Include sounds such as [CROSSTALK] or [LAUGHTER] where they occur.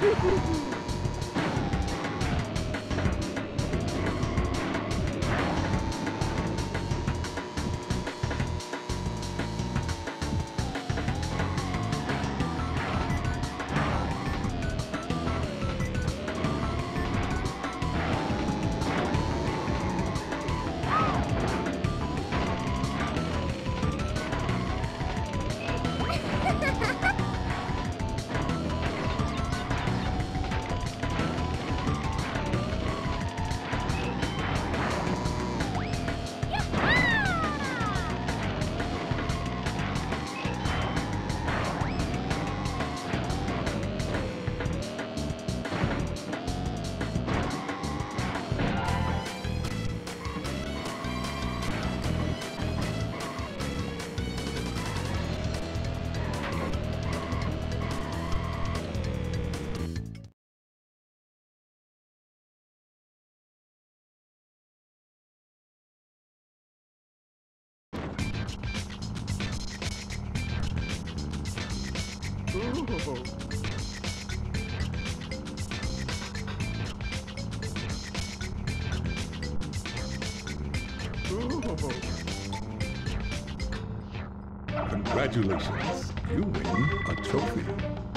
Woo-hoo-hoo! [LAUGHS] Congratulations. You win a trophy.